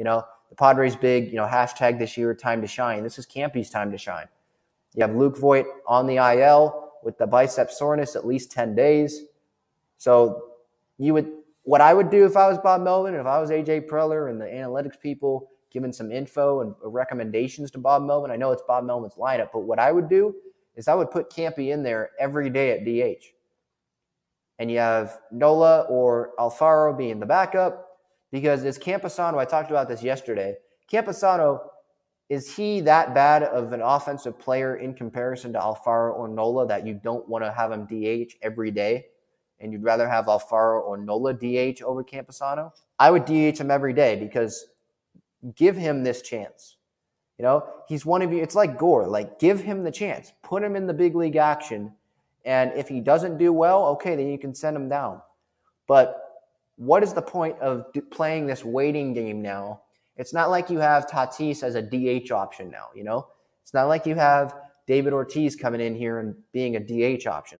You know, the Padres big, you know, hashtag this year, time to shine. This is Campy's time to shine. You have Luke Voit on the IL with the bicep soreness at least 10 days. So you would what I would do if I was Bob Melvin, if I was AJ Preller and the analytics people giving some info and recommendations to Bob Melvin. I know it's Bob Melvin's lineup, but what I would do is I would put Campy in there every day at DH. And you have Nola or Alfaro being the backup because it's Campusano, I talked about this yesterday. Campusano, is he that bad of an offensive player in comparison to Alfaro or Nola that you don't want to have him DH every day? and you'd rather have Alfaro or Nola DH over Campusano? I would DH him every day because give him this chance. You know, he's one of you. It's like Gore. Like, give him the chance. Put him in the big league action. And if he doesn't do well, okay, then you can send him down. But what is the point of playing this waiting game now? It's not like you have Tatis as a DH option now, you know? It's not like you have David Ortiz coming in here and being a DH option.